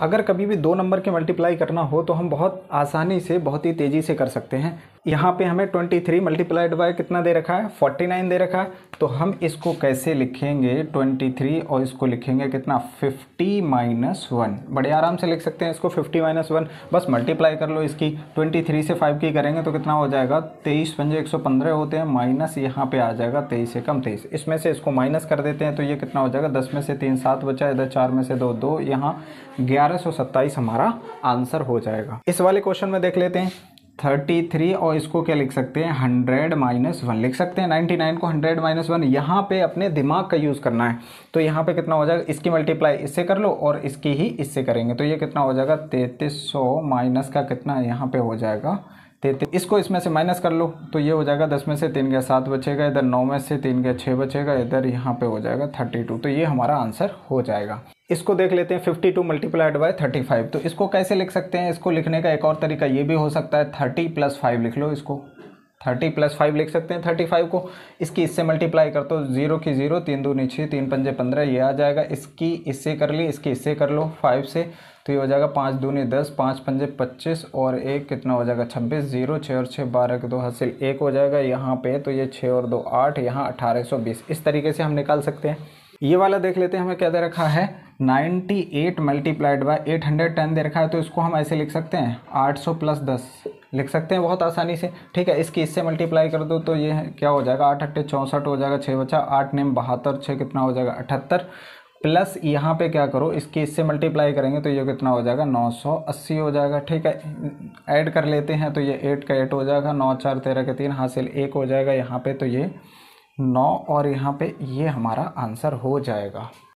अगर कभी भी दो नंबर के मल्टीप्लाई करना हो तो हम बहुत आसानी से, बहुत ही तेज़ी से कर सकते हैं। यहाँ पे हमें 23 थ्री मल्टीप्लाइड बाय कितना दे रखा है? 49 दे रखा है। तो हम इसको कैसे लिखेंगे? 23 और इसको लिखेंगे कितना? 50 माइनस वन बड़े आराम से लिख सकते हैं इसको। 50 माइनस वन बस मल्टीप्लाई कर लो इसकी। 23 से 5 की करेंगे तो कितना हो जाएगा? तेईस पंजे एक सौ पंद्रह होते हैं। माइनस यहाँ पे आ जाएगा तेईस से कम तेईस। इसमें से इसको माइनस कर देते हैं तो ये कितना हो जाएगा? दस में से तीन सात बचा, इधर चार में से दो दो। यहाँ ग्यारह हमारा आंसर हो जाएगा। इस वाले क्वेश्चन में देख लेते हैं। थर्टी थ्री और इसको क्या लिख सकते हैं? हंड्रेड माइनस वन लिख सकते हैं। नाइन्टी नाइन को हंड्रेड माइनस वन यहाँ पे अपने दिमाग का यूज़ करना है। तो यहाँ पे कितना हो जाएगा? इसकी मल्टीप्लाई इससे कर लो और इसकी ही इससे करेंगे। तो ये कितना हो जाएगा? तैंतीस सौ माइनस का कितना यहाँ पे हो जाएगा? तैतीस इसको इसमें से माइनस कर लो। तो ये हो जाएगा दस में से तीन गया सात बचेगा। इधर नौ में से तीन गया छः बचेगा। इधर यहाँ पे हो जाएगा थर्टी टू तो ये हमारा आंसर हो जाएगा। इसको देख लेते हैं fifty two multiplied by thirty तो इसको कैसे लिख सकते हैं? इसको लिखने का एक और तरीका ये भी हो सकता है थर्टी प्लस फाइव लिख लो इसको। थर्टी प्लस फाइव लिख सकते हैं थर्टी फाइव को। इसकी इससे मल्टीप्लाई कर तो ज़ीरो की ज़ीरो तीन दो नीचे तीन पंजे पंद्रह, ये आ जाएगा। इसकी इससे कर ली, इसकी इससे कर लो फाइव से तो ये हो जाएगा पाँच दूनी दस, पाँच पंजे पच्चीस, और एक कितना हो जाएगा? छब्बीस ज़ीरो छः और छः बारह के दो हासिल एक हो जाएगा यहाँ पे तो ये छः और दो आठ, यहाँ अठारह सौ बीस। इस तरीके से हम निकाल सकते हैं। ये वाला देख लेते हैं, हमें क्या दे रखा है? 98 मल्टीप्लाइड बाय 810 दे रखा है तो इसको हम ऐसे लिख सकते हैं 800 प्लस 10 लिख सकते हैं बहुत आसानी से। ठीक है, इसकी इससे मल्टीप्लाई कर दो तो ये क्या हो जाएगा, आठ अट्ठे चौंसठ हो जाएगा छः बचा, आठ नेम बहत्तर छः कितना हो जाएगा, अठहत्तर। प्लस यहाँ पे क्या करो, इसकी इससे मल्टीप्लाई करेंगे तो ये कितना हो जाएगा 980 हो जाएगा। ठीक है, ऐड कर लेते हैं तो ये एट का एट हो जाएगा, नौ, चार, तेरह के तीन, हासिल एक हो जाएगा यहाँ पे तो ये नौ, और यहाँ पे ये हमारा आंसर हो जाएगा।